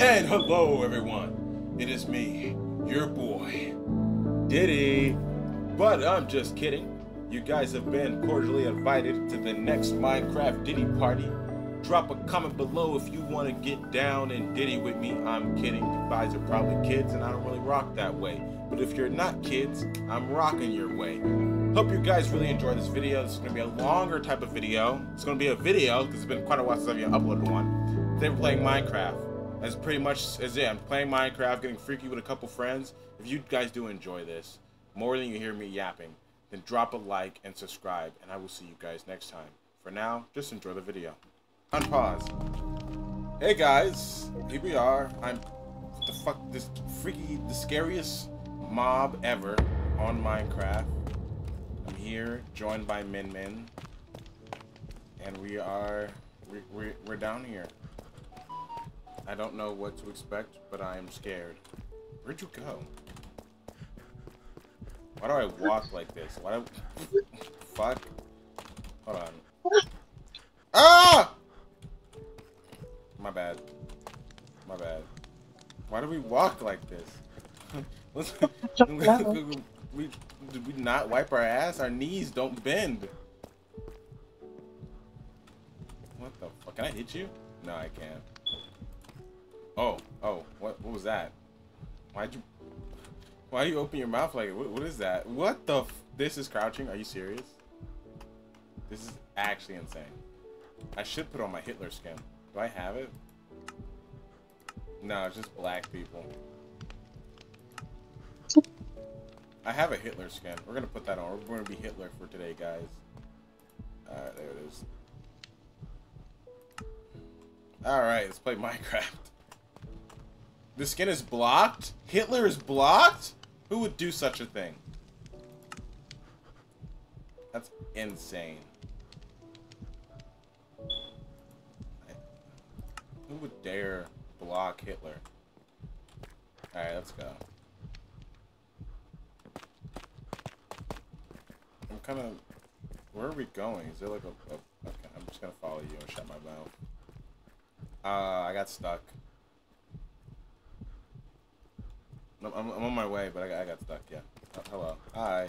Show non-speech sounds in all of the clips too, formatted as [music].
And hello, everyone. It is me, your boy, Diddy. But I'm just kidding. You guys have been cordially invited to the next Minecraft Diddy party. Drop a comment below if you want to get down and Diddy with me. I'm kidding. You guys are probably kids, and I don't really rock that way. But if you're not kids, I'm rocking your way. Hope you guys really enjoy this video. This is going to be a longer type of video. It's going to be a video because it's been quite a while since I've uploaded one. Today we're playing Minecraft. As pretty much as it. I'm playing Minecraft, getting freaky with a couple friends. If you guys do enjoy this, more than you hear me yapping, then drop a like and subscribe, and I will see you guys next time. For now, just enjoy the video. Unpause. Hey guys, here we are. I'm the fuck this freaky, the scariest mob ever on Minecraft. I'm here, joined by Min Min, and we are we, we, we're down here. I don't know what to expect, but I am scared. Where'd you go? Why do I walk like this? Why do... I... Fuck. Hold on. Ah! My bad. My bad. Why do we walk like this? [laughs] [laughs] we, did we not wipe our ass? Our knees don't bend. What the fuck? Can I hit you? No, I can't. Oh, oh, what, what was that? Why'd you, why do you open your mouth like, what, what is that? What the this is crouching? Are you serious? This is actually insane. I should put on my Hitler skin. Do I have it? No, it's just black people. I have a Hitler skin. We're gonna put that on. We're gonna be Hitler for today, guys. Alright, there it is. Alright, let's play Minecraft. The skin is blocked? Hitler is blocked? Who would do such a thing? That's insane. Who would dare block Hitler? Alright, let's go. I'm kind of... Where are we going? Is there like a, a... Okay, I'm just gonna follow you and shut my mouth. Uh, I got stuck. I'm, I'm on my way, but I got, I got stuck, yeah. Oh, hello. Hi.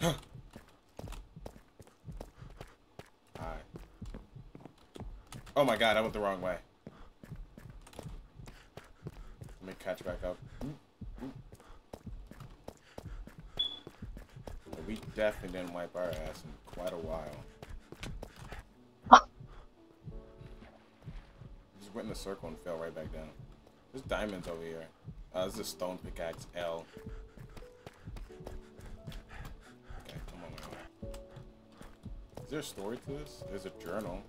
[gasps] Hi. Oh my god, I went the wrong way. Let me catch back up. We definitely didn't wipe our ass in quite a while. Went in a circle and fell right back down. There's diamonds over here. Uh, this is a stone pickaxe L. Okay, come on, Is there a story to this? There's a journal.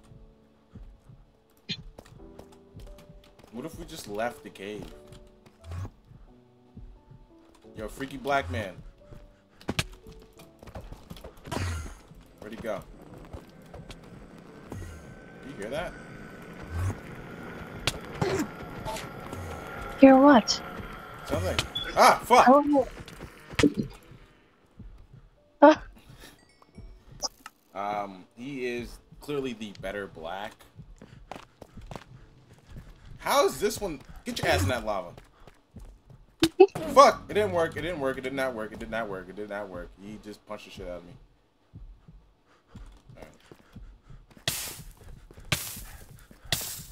What if we just left the cave? Yo, freaky black man. Where'd he go? Do you hear that? Hear what? Something. Ah, fuck! Oh. Ah. Um, he is clearly the better black. How is this one? Get your ass in that lava. [laughs] Fuck! It didn't work. It didn't work. It did not work. It did not work. It did not work. He just punched the shit out of me.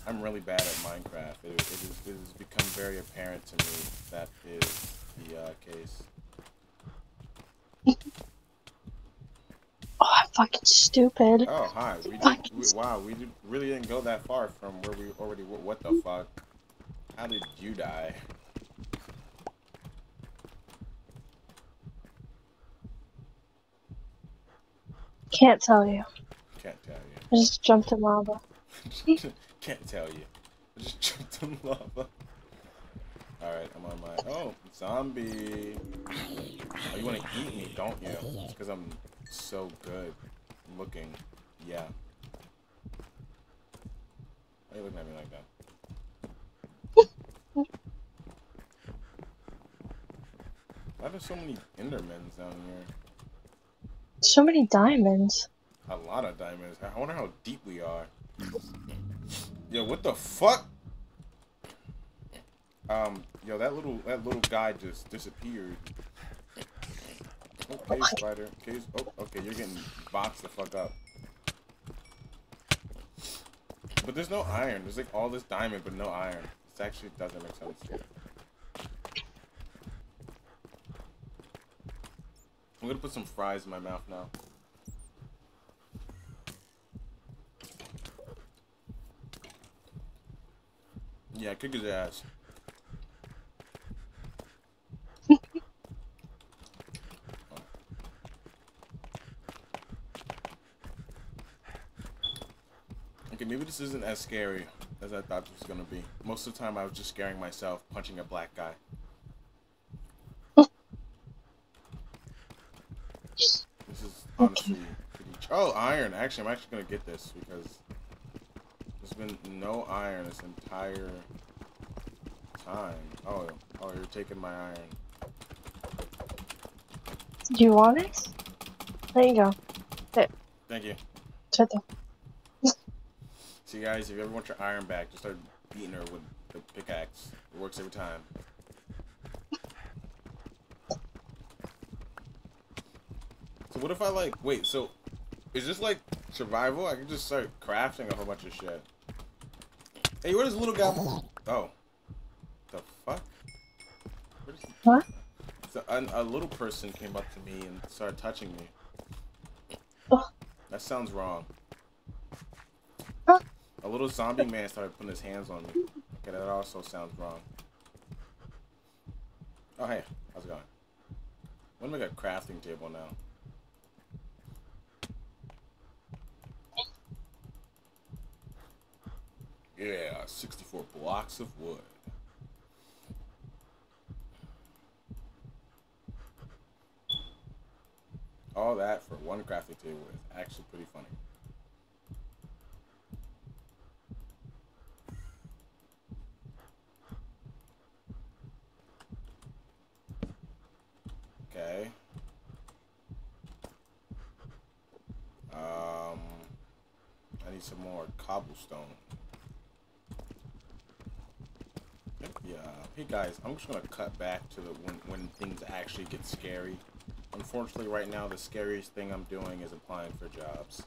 I'm really bad at Minecraft. It, it, is, it has become very apparent to me that is the uh, case. Oh, I'm fucking stupid. Oh, hi. We did, we, wow, we did, really didn't go that far from where we already were. What the fuck? How did you die? Can't tell you. Can't tell you. I just jumped in lava. [laughs] Can't tell you. I just jumped in lava. Alright, I'm on my... Oh, zombie. Oh, you want to eat me, don't you? It's because I'm so good looking. Yeah. Why are you looking at me like that? Why are there so many Endermans down here? So many diamonds. A lot of diamonds. I wonder how deep we are. Yo, what the fuck? Um, yo, that little that little guy just disappeared. Okay, spider. Okay, oh, okay, you're getting boxed the fuck up. But there's no iron. There's like all this diamond, but no iron. This actually doesn't make sense. I'm gonna put some fries in my mouth now. Yeah, kick his ass. [laughs] okay, maybe this isn't as scary as I thought it was gonna be. Most of the time, I was just scaring myself punching a black guy. [laughs] this is honestly pretty. Oh, iron! Actually, I'm actually gonna get this because been no iron this entire time. Oh, oh, you're taking my iron. Do you want it? There you go. Thank you. Right there. [laughs] See, guys, if you ever want your iron back, just start beating her with the pickaxe. It works every time. So what if I like wait? So is this like survival? I can just start crafting a whole bunch of shit. Hey, where does the little guy? Oh, the fuck? Where's What? So a, a little person came up to me and started touching me. Oh. That sounds wrong. Huh? A little zombie man started putting his hands on me. Okay, that also sounds wrong. Oh, hey. How's it going? I'm gonna make a crafting table now. Yeah, 64 blocks of wood. All that for one crafting table is actually pretty funny. Okay. Um, I need some more cobblestone. Yeah. Hey guys, I'm just gonna cut back to the when when things actually get scary. Unfortunately, right now the scariest thing I'm doing is applying for jobs.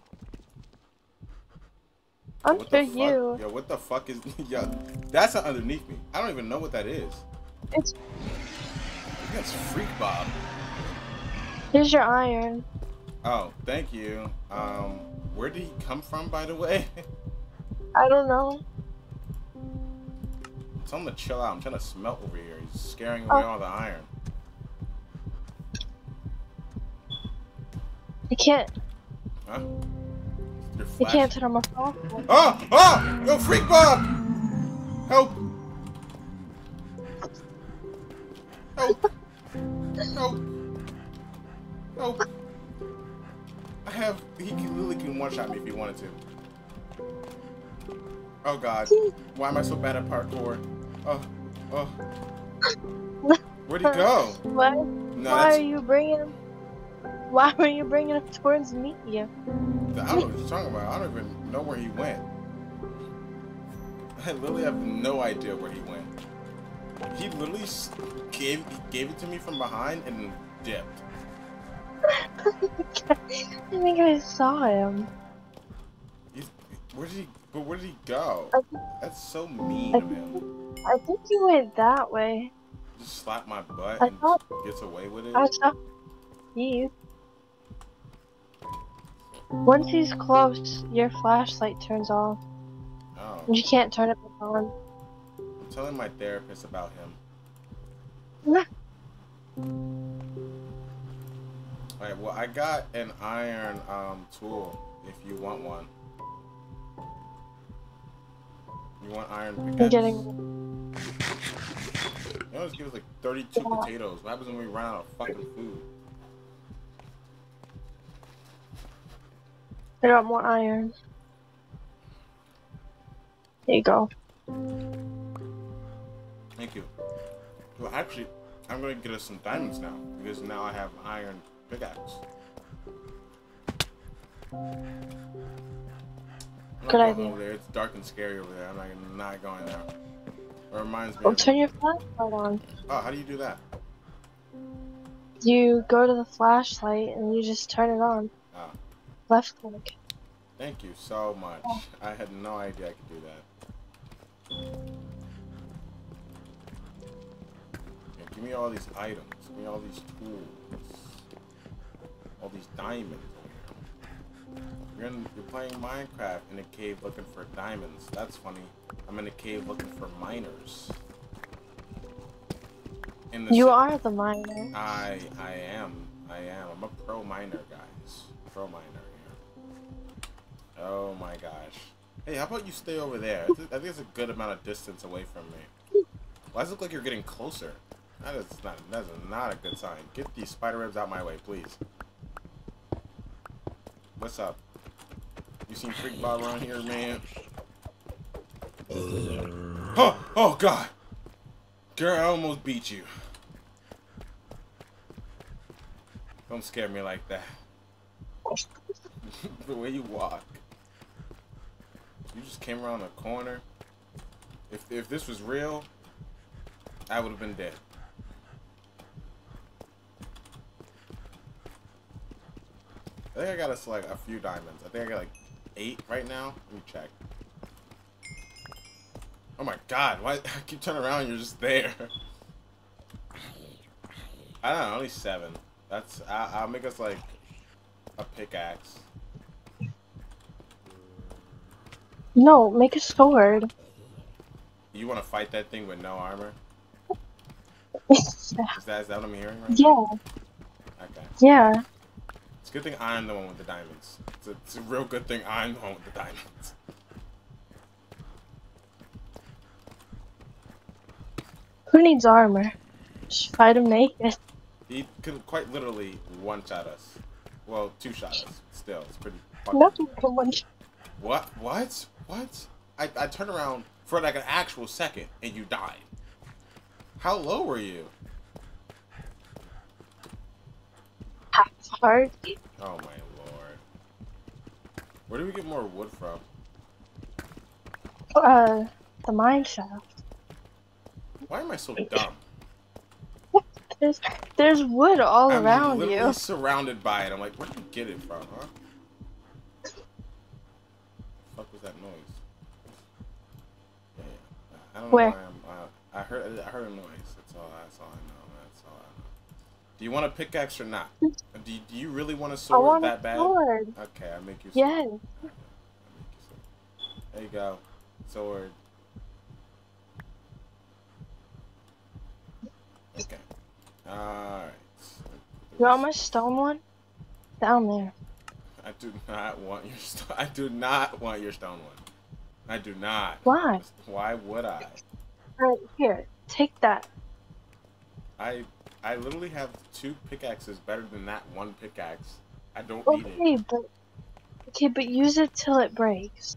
I'm What for you. Yo, what the fuck is? [laughs] Yo, that's not underneath me. I don't even know what that is. It's That's Freak Bob. here's your iron. Oh, thank you. Um, where did he come from, by the way? [laughs] I don't know. Tell him to chill out. I'm trying to smelt over here. He's scaring away Oh. all the iron. I can't. Huh? You can't turn my phone. Oh! Oh! Yo, Freak Bob! Help! Help! Help! Help! I have. He can, literally can one shot me if he wanted to. Oh god. Why am I so bad at parkour? Oh. Oh. Where'd he go? [laughs] Why? No, why that's. are you bringing him? Why were you bringing him towards me? Yeah. I don't know what you're talking about. I don't even know where he went. I literally have no idea where he went. He literally gave he gave it to me from behind and dipped. [laughs] I think I saw him. He's, where did he? But where did he go? That's so mean of him. I think he went that way. Just slap my butt I and thought- gets away with it. I saw you. Once he's close, your flashlight turns off. Oh, You can't turn it back on. I'm telling my therapist about him. [laughs] Alright, well, I got an iron um, tool if you want one. You want iron pickaxe? I'm getting. You always give us like 32 Yeah. potatoes. What happens when we run out of fucking food? I got more iron. There you go. Thank you. Well, actually, I'm gonna get us some diamonds now because now I have iron pickaxe. Good idea. Over there. It's dark and scary over there. I'm not, not going there. It reminds me. Of, turn your flashlight on. oh, how do you do that? You go to the flashlight and you just turn it on. Ah. Left click. Thank you so much. I had no idea I could do that. Yeah, give me all these items. Give me all these tools. All these diamonds. You're, in, you're playing Minecraft in a cave looking for diamonds. That's funny. I'm in a cave looking for miners. In the You ci- are the miner. I I am. I am. I'm a pro miner, guys. Pro miner here. Oh my gosh. Hey, how about you stay over there? I think, I think it's a good amount of distance away from me. Why does it look like you're getting closer? That is not. That is not a good sign. Get these spider webs out my way, please. What's up? You seen Freak Bob around here, man? Oh, oh God! Girl, I almost beat you. Don't scare me like that. [laughs] the way you walk. You just came around a corner. If if this was real, I would have been dead. I think I got us like a few diamonds. I think I got like eight right now. Let me check. Oh my god, why [laughs] I keep turning around and you're just there. I don't know, only seven. That's I, I'll make us like a pickaxe. No, make a sword. You want to fight that thing with no armor? [laughs] Is that is that what I'm hearing right? Yeah. now? Okay. Yeah. It's a good thing I'm the one with the diamonds. It's a, it's a real good thing I'm the one with the diamonds. Who needs armor? Just fight him naked. He could quite literally one shot us. Well, two shot us. Still, it's pretty. fucking- Nothing can one shot. What? What? What? I, I turned around for like an actual second and you died. How low were you? heart. Oh my lord. Where do we get more wood from? Uh, the mine shaft. Why am I so dumb? There's there's wood all around you. I'm around literally you. surrounded by it. I'm like, where did you get it from, huh? fuck was that noise? Yeah, yeah. I don't Where? know why I'm. Uh, I heard. I heard a noise. That's all. That's all I know. That's all I know. Do you want a pickaxe or not? [laughs] Do you, Do you really want a I sword want that a bad? sword. Okay, I make you. Yes. Sword. I make you sword. There you go. Sword. Okay. Alright. You want my stone one? Down there. I do not want your stone. I do not want your stone one. I do not. Why? Why would I? Right here. Take that. I I literally have two pickaxes better than that one pickaxe. I don't need it. Okay, but okay, but use it till it breaks.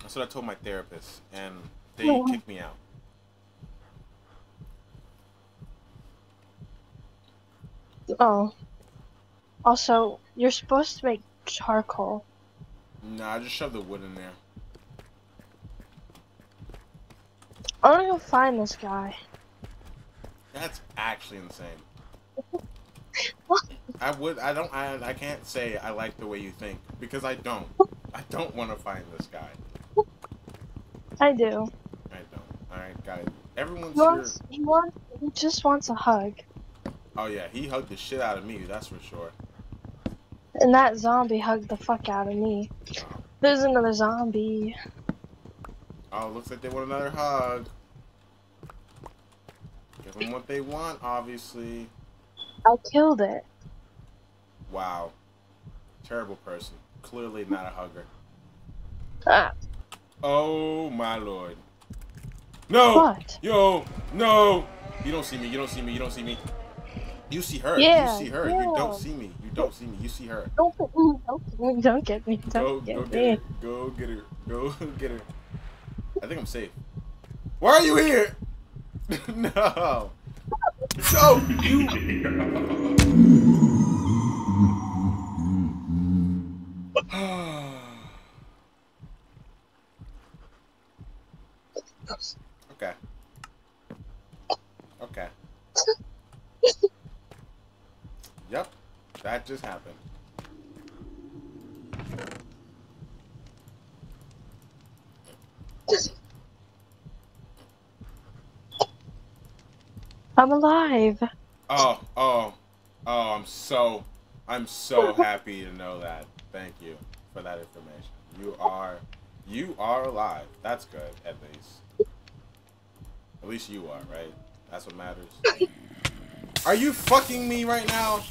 That's what I told my therapist, and they Yeah. kicked me out. Oh. Also, you're supposed to make charcoal. Nah, I just shoved the wood in there. I'm gonna go find this guy. That's actually insane. [laughs] What? I would. I don't. I. I can't say I like the way you think because I don't. I don't want to find this guy. I do. I don't. All right, guys. Everyone's He here. wants, he wants, he just wants a hug. Oh yeah, he hugged the shit out of me. That's for sure. And that zombie hugged the fuck out of me. There's another zombie. Oh, looks like they want another hug. Give them what they want, obviously. I killed it. Wow. Terrible person. Clearly not a hugger. Ah, Oh my lord. No! what? Yo! No! You don't see me. You don't see me. You don't see me. You see her. Yeah, you see her. You don't see me. You don't see me. You see her. Don't get me. Don't get me. Don't get me. Go, Don't go get get me. her. Go get her. Go [laughs] get her. I think I'm safe. Why are you here? [laughs] no. No, you. [sighs] okay. Okay. That just happened. I'm alive. Oh, oh, oh, I'm so, I'm so [laughs] happy to know that. Thank you for that information. You are, you are alive. That's good, at least. At least you are, right? That's what matters. Are you fucking me right now?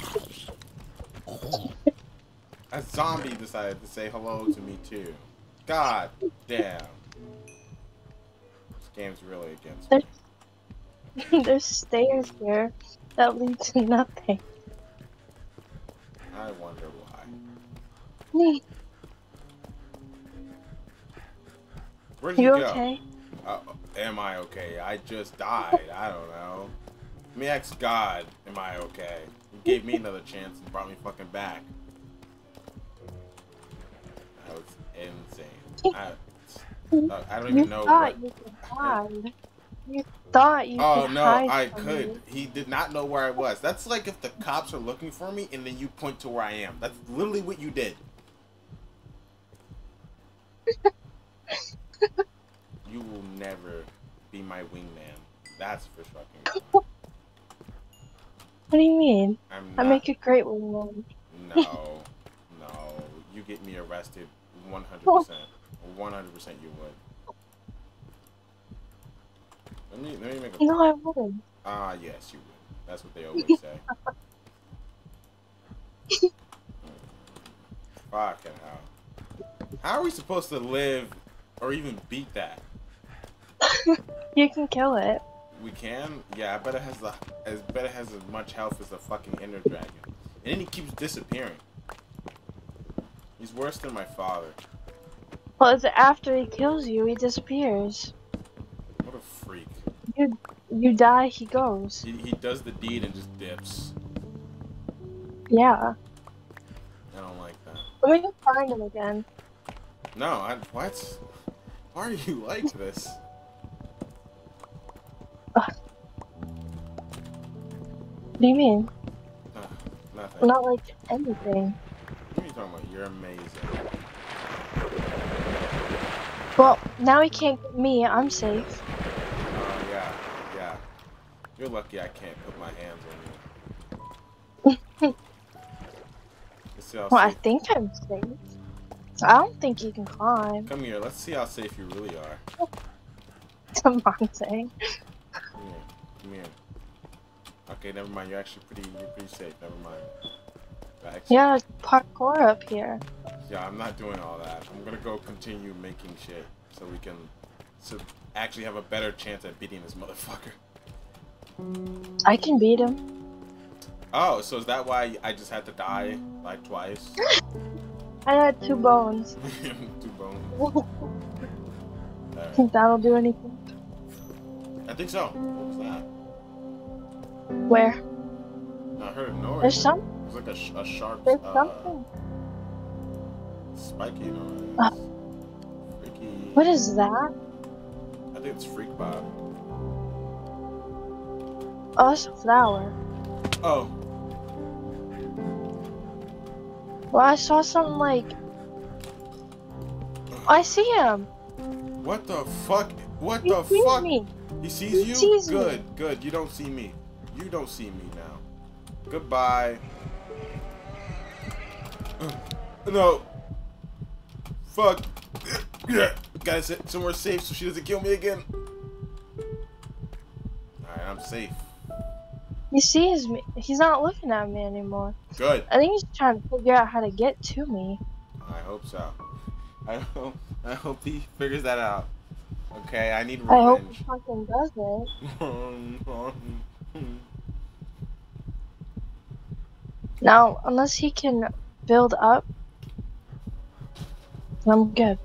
A zombie decided to say hello to me too. God damn. This game's really against me. There's [laughs] stairs here that lead to nothing. I wonder why. Where'd you, You go? okay? Uh, am I okay? I just died. I don't know. Let me ask God, am I okay? Gave me another chance and brought me fucking back. That was insane. I, I don't You even know thought what. you could hide. You thought you Oh could no, I could. me. He did not know where I was. That's like if the cops are looking for me and then you point to where I am. That's literally what you did. [laughs] you will never be my wingman. That's for fucking. What do you mean? I make a great woman. No, no. [laughs] You get me arrested 100%. 100% you would. Let me, let me make a. No, I wouldn't. Ah, yes, you would. That's what they always [laughs] say. Fucking hell. How are we supposed to live or even beat that? [laughs] You can kill it. We can? Yeah, I bet it has the as bet it has as much health as the fucking Ender Dragon. And then he keeps disappearing. He's worse than my father. Well, it's after he kills you, he disappears. What a freak. You you die, he goes. He, he does the deed and just dips. Yeah. I don't like that. Let me find him again. No, I what? Why are you like this? Do you mean? Uh, nothing. Not like anything. What are you talking about? You're amazing. Well, now he can't get me. I'm safe. Oh yeah, yeah. You're lucky I can't put my hands on you. [laughs] Let's see how Well, I think I'm safe. So I don't think you can climb. Come here. Let's see how safe you really are. [laughs] Demonte. Come here. Come here. Okay, never mind. You're actually pretty. You're pretty safe. Never mind. Actually- Yeah, parkour up here. Yeah, I'm not doing all that. I'm gonna go continue making shit so we can, so actually have a better chance at beating this motherfucker. I can beat him. Oh, so is that why I just had to die like twice? [laughs] I had two bones. [laughs] Two bones. [laughs] Think That'll do anything. I think so. What was that? Where? I heard a noise. There's some. It's like a, sh- a sharp, There's uh, something. spiky noise. Uh, Freaky. What is that? I think it's Freak Bob. Oh, it's a flower. Oh, Well, I saw something like. I see him. what the fuck? What He the fuck? me. He sees He you? sees me. good, good. You don't see me. You don't see me now. Goodbye. [clears throat] No. Fuck. [clears throat] Yeah. Gotta sit somewhere safe so she doesn't kill me again. Alright, I'm safe. He sees me. He's not looking at me anymore. Good. I think he's trying to figure out how to get to me. I hope so. [laughs] I hope I hope he figures that out. Okay, I need revenge. I hope he fucking does it. [laughs] Um, um, hmm. Now, unless he can build up, I'm good.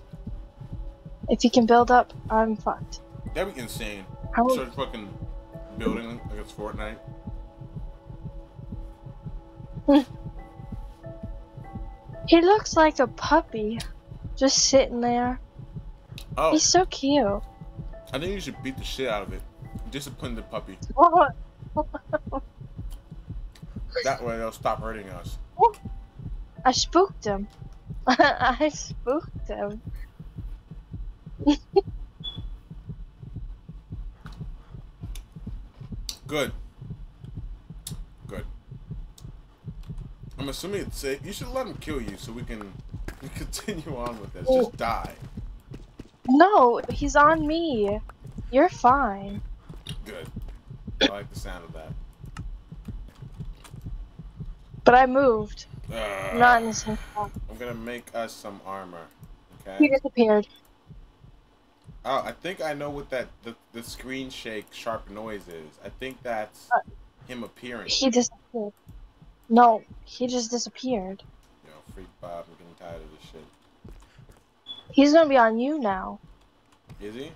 If he can build up, I'm fucked. That'd be insane. How? Start fucking building like it's Fortnite. Hmm. He looks like a puppy, just sitting there. Oh, He's so cute. I think you should beat the shit out of it. Discipline the puppy. [laughs] That way they'll stop hurting us. I spooked him. [laughs] I spooked him. [laughs] Good. Good. I'm assuming it's safe. You should let him kill you so we can [laughs] continue on with this. Just oh. die. No, he's on me. You're fine. Good. I like the sound of that. But I moved. Ugh. Not in the same spot. I'm gonna make us some armor. Okay. He disappeared. Oh, I think I know what that the, the screen shake sharp noise is. I think that's Uh, him appearing. He disappeared. No, he just disappeared. You know, freak Bob. I'm getting tired of this shit. He's gonna be on you now. Is he?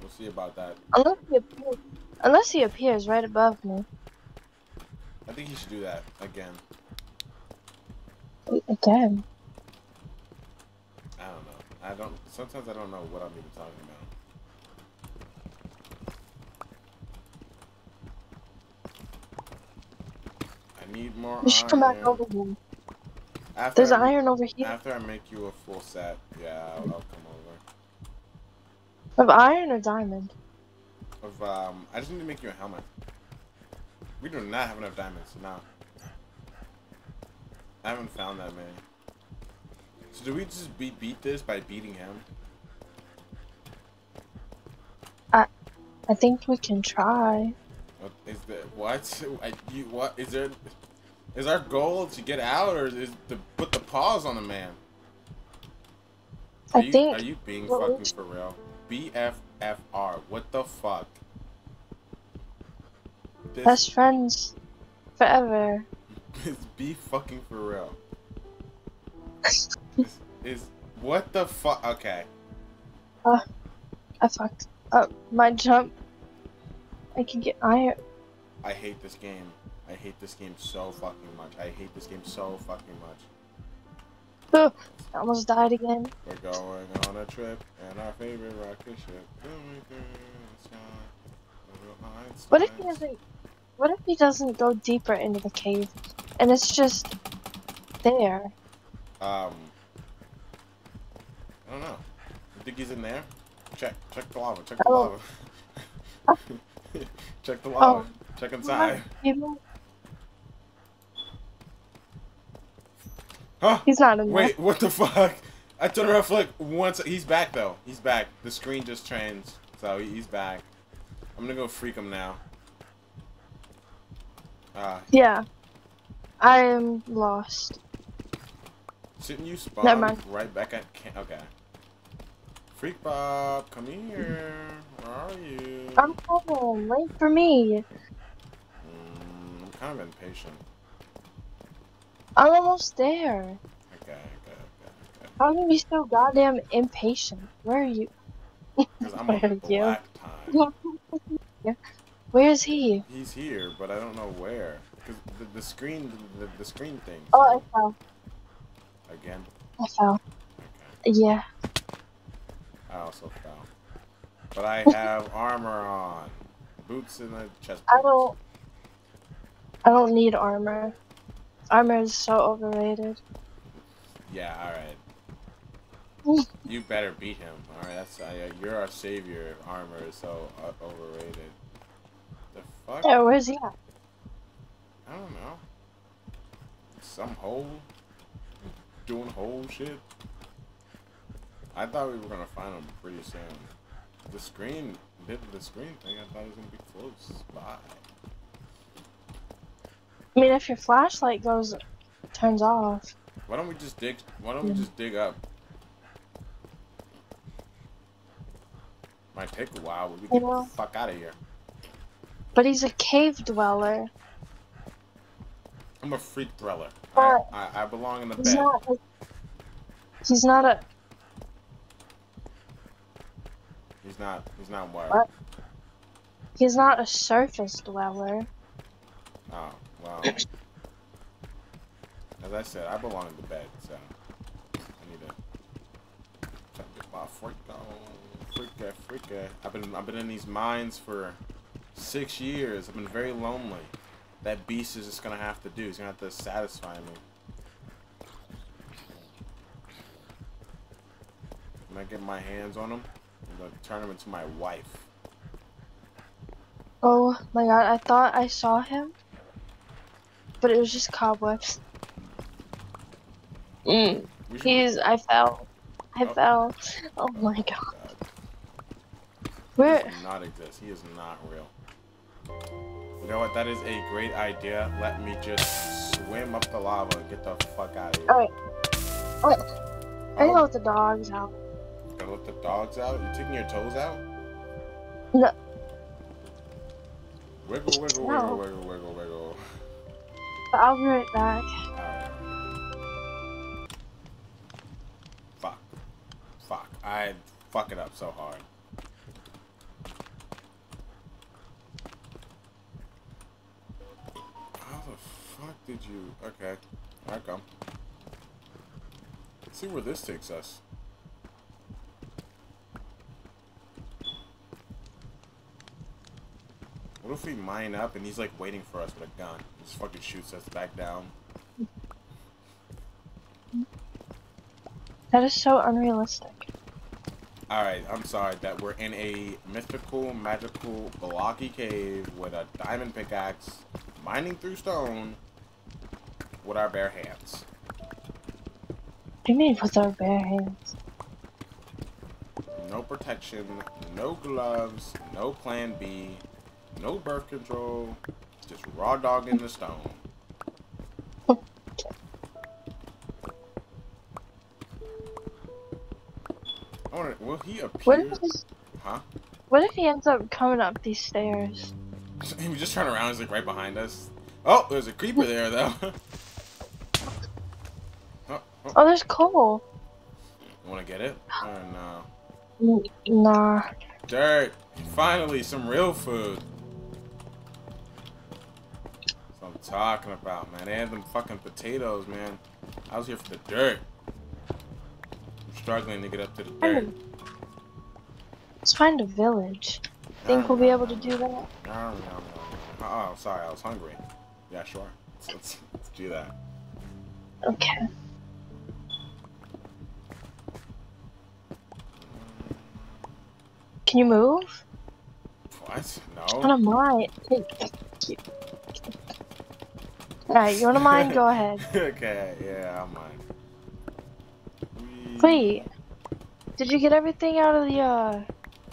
We'll see about that. Unless he appears, unless he appears right above me. I think he should do that again. Again. I don't know. I don't. Sometimes I don't know what I'm even talking about. I need more You should come back over here. After There's I, iron over here. After I make you a full set, yeah, I'll, I'll come over. Of iron or diamond? Of um, I just need to make you a helmet. We do not have enough diamonds now. I haven't found that many. So do we just beat beat this by beating him? I I think we can try. What is the what? I, you what is there? Is our goal to get out, or is to put the paws on the man? Are I you, think Are you being fucking for real? BFFR. What the fuck? This best friends forever. [laughs] is be fucking for real. Is, what the fuck? Okay. Uh, I fucked up my jump. I can get iron. I hate this game. I hate this game so fucking much. I hate this game so fucking much. I almost died again. We're going on a trip in our favorite rocket ship. Going through the sky. Little What if he doesn't? What if he doesn't go deeper into the cave, and it's just there? Um. I don't know. You think he's in there? Check. Check the lava. Check the Oh. lava. [laughs] check the lava. Check inside. Huh? he's not in there. Wait, what the fuck? I turned around like once. He's back though. He's back. The screen just changed, so he's back. I'm gonna go freak him now. Uh, Yeah, I am lost. shouldn't you spawn Never mind. right back at camp? Okay. Freak Bob, come here. Where are you? I'm coming. Wait for me. Mm, I'm kind of impatient. I'm almost there. Okay, okay, okay, okay. How can you be so goddamn impatient? Where are you? Because I'm on [laughs] are you? black time. [laughs] Where is he? He's here, but I don't know where. Because the, the screen, the, the screen thing. Oh, I fell. Again. I fell. Okay. Yeah. I also fell. But I [laughs] have armor on. Boots in the chest. I don't. I don't need armor. Armor is so overrated. Yeah, alright. [laughs] you better beat him. Alright, that's uh, you're our savior. Armor is so uh, overrated. Fuck? Yeah, where's he at? I don't know. Some hole. Doing hole shit. I thought we were gonna find him pretty soon. The screen, did the screen thing, I thought it was gonna be close by. I mean, if your flashlight goes, turns off. Why don't we just dig? Why don't we just dig up? Might take a while, but we get Yeah. the fuck out of here. But he's a cave dweller. I'm a freak dweller. I, I, I belong in the He's bed. not. A, he's not a. He's not. He's not what? What? He's not a surface dweller. Oh well. As I said, I belong in the bed, so I need to try to get my freak oh, on. Freaka, freaka. I've been I've been in these mines for six years. I've been very lonely. That beast is just gonna have to do. He's gonna have to satisfy me. When I get my hands on him, I'm gonna turn him into my wife. Oh my god, I thought I saw him, but it was just cobwebs. Mm. He's. I fell. I Oh. fell. Oh my god. Where? Where? does not exist. He is not real. You know what? That is a great idea. Let me just swim up the lava and get the fuck out of here. Alright. Wait. I gotta let the dogs out. gotta let the dogs out? You taking your toes out? No. Wiggle, wiggle, No. wiggle, wiggle, wiggle, wiggle. I'll be right back. Alright. Fuck. Fuck. I fuck it up so hard. Fuck did you... Okay. I come. Let's see where this takes us. What if we mine up and he's like waiting for us with a gun? He just fucking shoots us back down. That is so unrealistic. Alright, I'm sorry that we're in a mythical, magical, blocky cave with a diamond pickaxe, mining through stone with our bare hands. What do you mean with our bare hands? No protection, no gloves, no plan B, no birth control, just raw dog in the stone. I wonder, will he What appear? if, this- Huh? what if he ends up coming up these stairs? [laughs] we just turn around, he's like right behind us. Oh, there's a creeper there though. [laughs] oh, there's coal. You wanna get it? Oh no. Nah. Dirt! Finally, some real food. That's what I'm talking about, man. They had them fucking potatoes, man. I was here for the dirt. I'm struggling to get up to the dirt. Let's find a village. Think we'll be able to do that? No, no, no, no. Oh, sorry, I was hungry. Yeah, sure. Let's, let's, let's do that. Okay. Can you move? What? No. On No? a mine. Alright, you wanna mine? Go ahead. [laughs] okay, yeah, I'm mine. Wait. Did you get everything out of the uh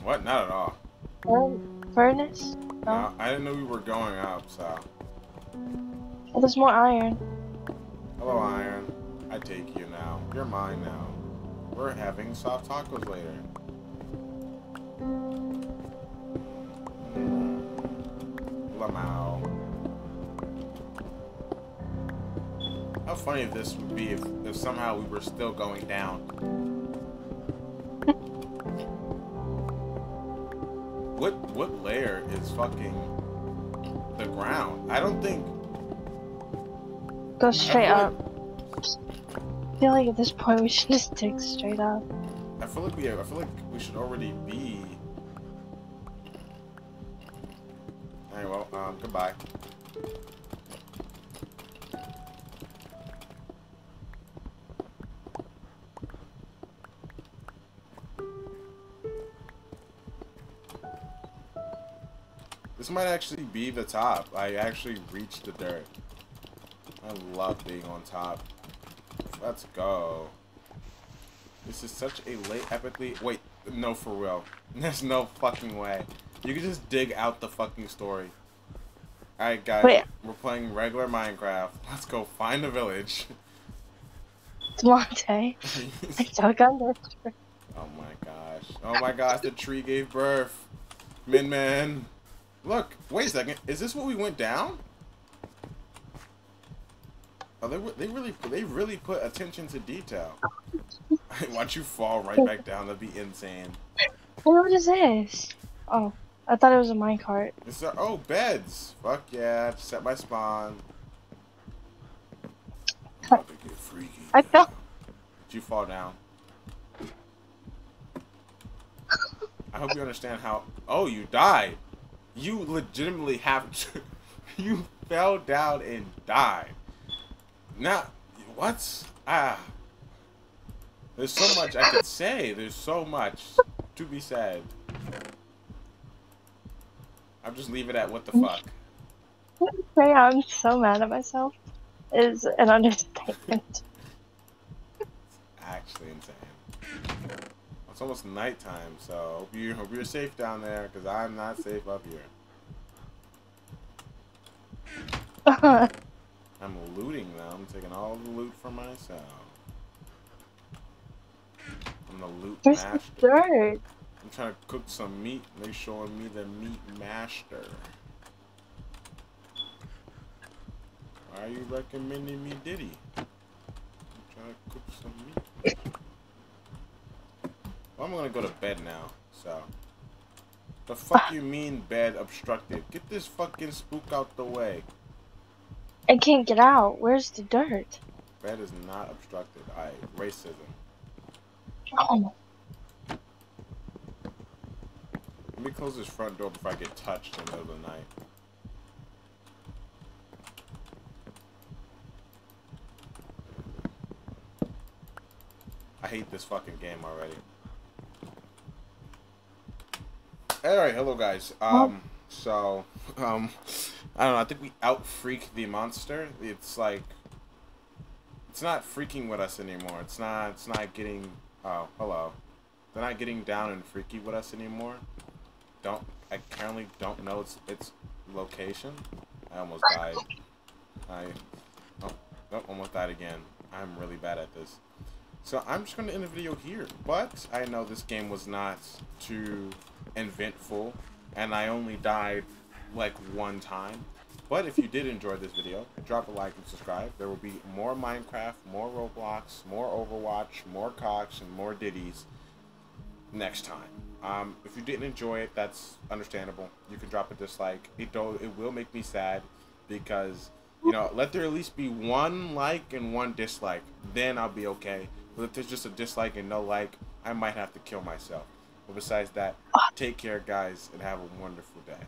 What? Not at all. fur- furnace? No, I didn't know we were going up, so. Oh, there's more iron. Hello, Iron. I take you now. You're mine now. We're having soft tacos later. Lamau. How funny if this would be if, if somehow we were still going down. what what layer is fucking the ground? I don't think Go straight up. I feel like at this point we should just dig straight up. I feel like we I feel like we should already be. Goodbye. This might actually be the top. I actually reached the dirt. I love being on top. Let's go. This is such a late, epically. Wait, no, for real. [laughs] There's no fucking way. You can just dig out the fucking story. Alright, guys. Wait. We're playing regular Minecraft. Let's go find a village. Demonte, eh? [laughs] I dug under. oh my gosh. Oh my gosh, the tree gave birth. Min Man. Look, wait a second. Is this what we went down? Oh, they, they really they really put attention to detail. [laughs] Watch you fall right back down. That'd be insane. What is this? Oh, I thought it was a minecart. A, oh beds. Fuck yeah. Set my spawn. About to I fell. Did you fall down? I hope you understand how. Oh, you died. You legitimately have to. [laughs] you fell down and died. Now, what? Ah. There's so much I could say. There's so much to be said. I'll just leave it at what the fuck. Say I'm so mad at myself is an understatement. Actually insane. It's almost nighttime, so hope you hope you're safe down there, because I'm not safe up here. [laughs] I'm looting though. I'm taking all the loot for myself. I'm the loot Where's master. the dirt? I'm trying to cook some meat. They showing me the meat master. Why are you recommending me Diddy? I'm trying to cook some meat. Well, I'm gonna go to bed now, so. The fuck you mean bed obstructed? Get this fucking spook out the way. I can't get out. Where's the dirt? Bed is not obstructed. I racism. Oh, Let me close this front door before I get touched in the middle of the night. I hate this fucking game already. Alright, hello guys. Um, so, um, I don't know, I think we out freak the monster. It's like, it's not freaking with us anymore. It's not, it's not getting, oh, hello. They're not getting down and freaky with us anymore. Don't, I currently don't know its, its location. I almost died. I, oh, oh, almost died again. I'm really bad at this. So I'm just going to end the video here. But I know this game was not too eventful. And I only died like one time. But if you did enjoy this video, drop a like and subscribe. There will be more Minecraft, more Roblox, more Overwatch, more Cox, and more Ditties next time. Um, if you didn't enjoy it, that's understandable. You can drop a dislike. It, do, it will make me sad because, you know, let there at least be one like and one dislike. Then I'll be okay. But if there's just a dislike and no like, I might have to kill myself. But besides that, take care, guys, and have a wonderful day.